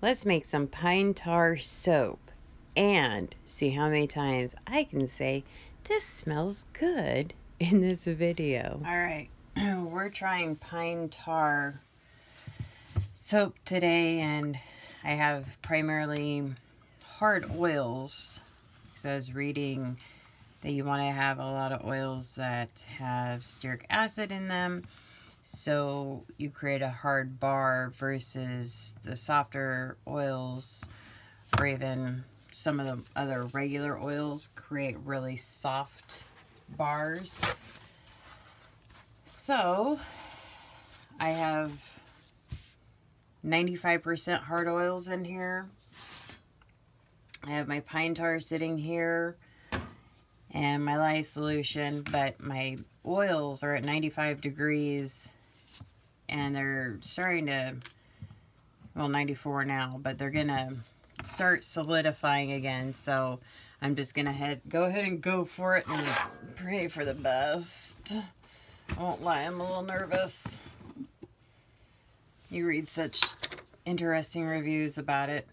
Let's make some pine tar soap and see how many times I can say, this smells good in this video. All right, we're trying pine tar soap today and I have primarily hard oils. Because I was reading that you want to have a lot of oils that have stearic acid in them so you create a hard bar versus the softer oils or even some of the other regular oils create really soft bars. So I have 95% hard oils in here. I have my pine tar sitting here and my lye solution, but my oils are at 95 degrees and they're starting to, well, 94 now, but they're going to start solidifying again. So I'm just going to head go ahead and go for it and pray for the best. I won't lie, I'm a little nervous. You read such interesting reviews about it.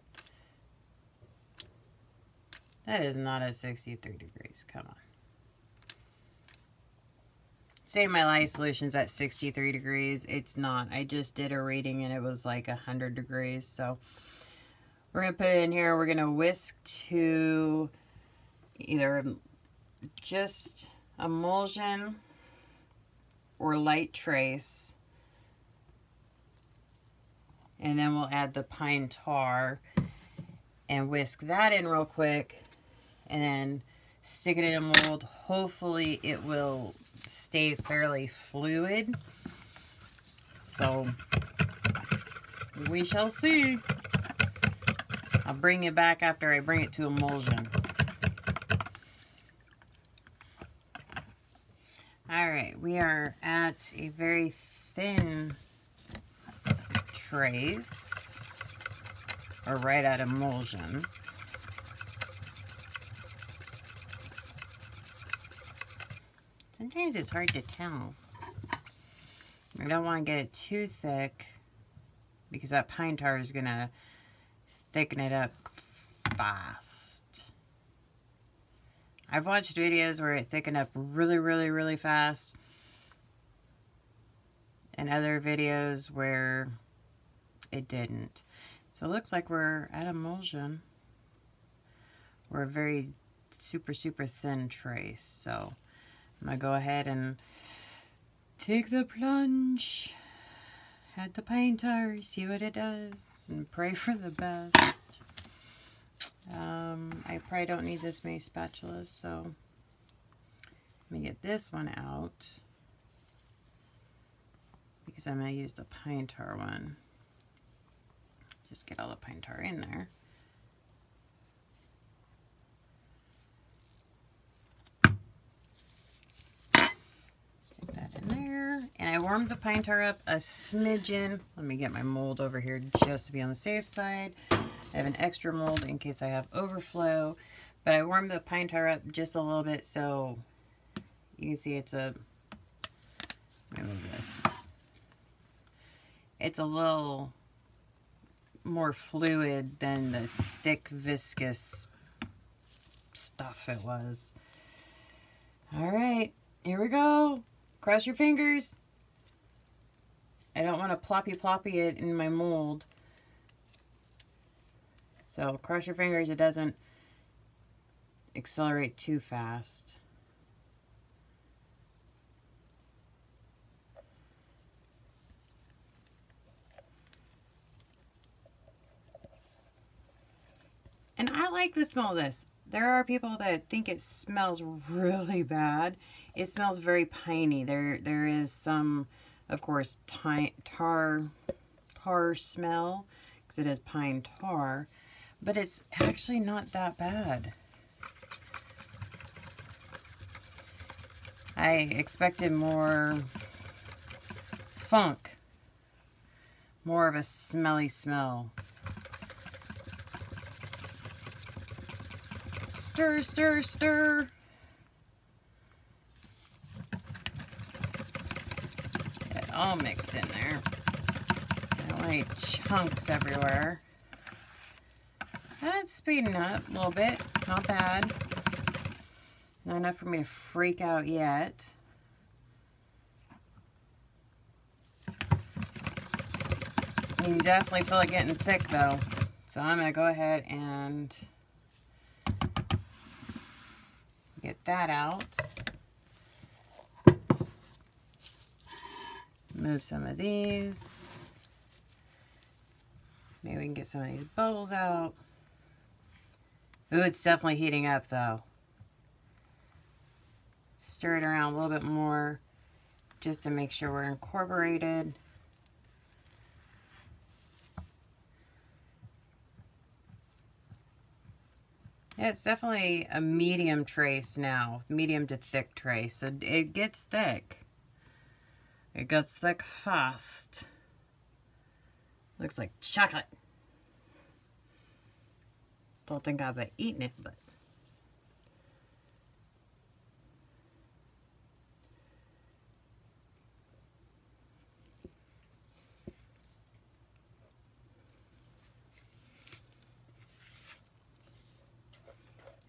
That is not a 63 degrees. Come on. Say my lye solution's at 63 degrees. It's not. I just did a reading and it was like 100 degrees. So we're going to put it in here. We're going to whisk to either just emulsion or light trace. And then we'll add the pine tar and whisk that in real quick. And then stick it in a mold. Hopefully it will stay fairly fluid. So we shall see. I'll bring it back after I bring it to emulsion. All right, we are at a very thin trace, or right at emulsion. Sometimes it's hard to tell. I don't want to get it too thick because that pine tar is going to thicken it up fast. I've watched videos where it thickened up really, really, really fast. And other videos where it didn't. So it looks like we're at emulsion. We're a very super, super thin trace. So I'm going to go ahead and take the plunge, add the pine tar, see what it does, and pray for the best. Um, I probably don't need this many spatulas, so let me get this one out because I'm going to use the pine tar one. Just get all the pine tar in there. And I warmed the pine tar up a smidgen. Let me get my mold over here just to be on the safe side. I have an extra mold in case I have overflow. But I warmed the pine tar up just a little bit so you can see it's a, let me move this. It's a little more fluid than the thick viscous stuff it was. All right, here we go. Cross your fingers. I don't want to ploppy ploppy it in my mold. So cross your fingers it doesn't accelerate too fast. And I like the smell of this. There are people that think it smells really bad. It smells very piney. There, there is some, of course, tar, tar smell because it is pine tar, but it's actually not that bad. I expected more funk, more of a smelly smell. Stir, stir, stir. All mixed in there. Any chunks everywhere. That's speeding up a little bit. Not bad. Not enough for me to freak out yet. You can definitely feel it getting thick though. So I'm going to go ahead and get that out. Move some of these. Maybe we can get some of these bubbles out. Ooh, it's definitely heating up though. Stir it around a little bit more just to make sure we're incorporated. Yeah, it's definitely a medium trace now, medium to thick trace. So it gets thick. It gets thick fast. Looks like chocolate. Don't think I've been eating it, but.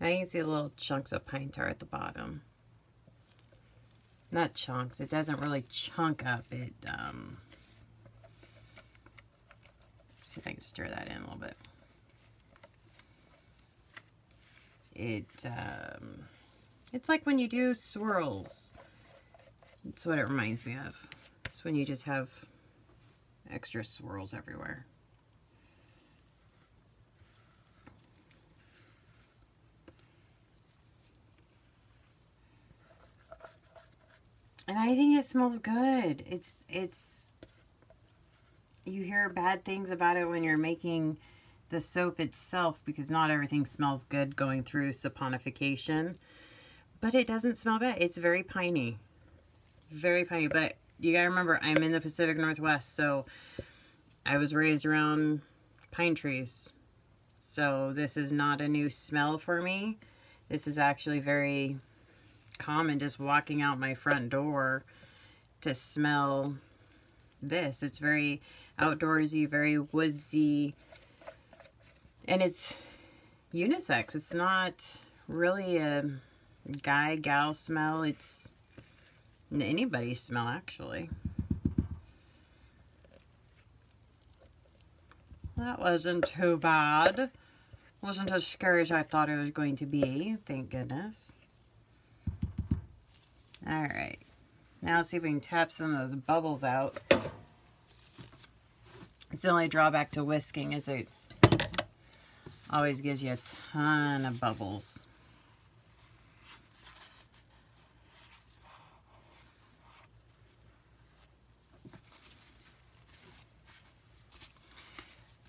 I can see little chunks of pine tar at the bottom. Not chunks, it doesn't really chunk up, it, um, see if I can stir that in a little bit. It, um, it's like when you do swirls. That's what it reminds me of. It's when you just have extra swirls everywhere. And I think it smells good. It's, it's, you hear bad things about it when you're making the soap itself because not everything smells good going through saponification. But it doesn't smell bad. It's very piney. Very piney. But you gotta remember, I'm in the Pacific Northwest, so I was raised around pine trees. So this is not a new smell for me. This is actually very common just walking out my front door to smell this. It's very outdoorsy, very woodsy, and it's unisex. It's not really a guy, gal smell. It's anybody's smell, actually. That wasn't too bad. Wasn't as scary as I thought it was going to be, thank goodness. Alright. Now let's see if we can tap some of those bubbles out. It's the only drawback to whisking is it always gives you a ton of bubbles.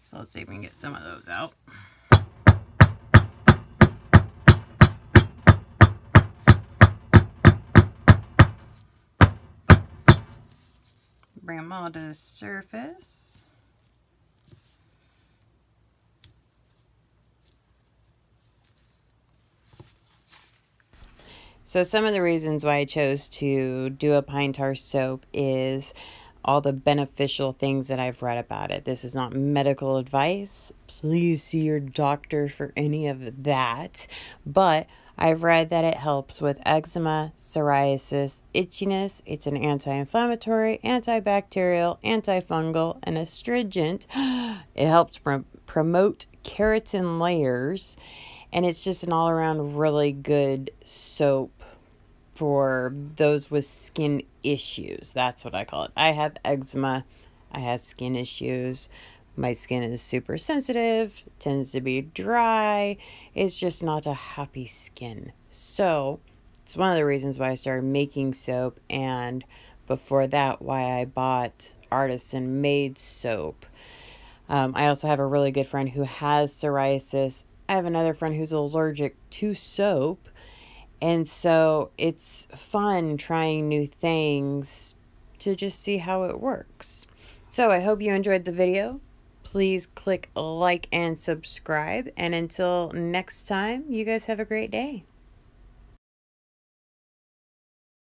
So let's see if we can get some of those out. Bring them all to the surface. So some of the reasons why I chose to do a pine tar soap is all the beneficial things that I've read about it. This is not medical advice. Please see your doctor for any of that. But I've read that it helps with eczema, psoriasis, itchiness. It's an anti inflammatory, antibacterial, antifungal, and astringent. It helps pr- promote keratin layers. And it's just an all around really good soap for those with skin issues. That's what I call it. I have eczema, I have skin issues. My skin is super sensitive, tends to be dry. It's just not a happy skin. So, it's one of the reasons why I started making soap and before that why I bought artisan made soap. Um, I also have a really good friend who has psoriasis. I have another friend who's allergic to soap. And so it's fun trying new things to just see how it works. So I hope you enjoyed the video. Please click like and subscribe. And until next time, you guys have a great day.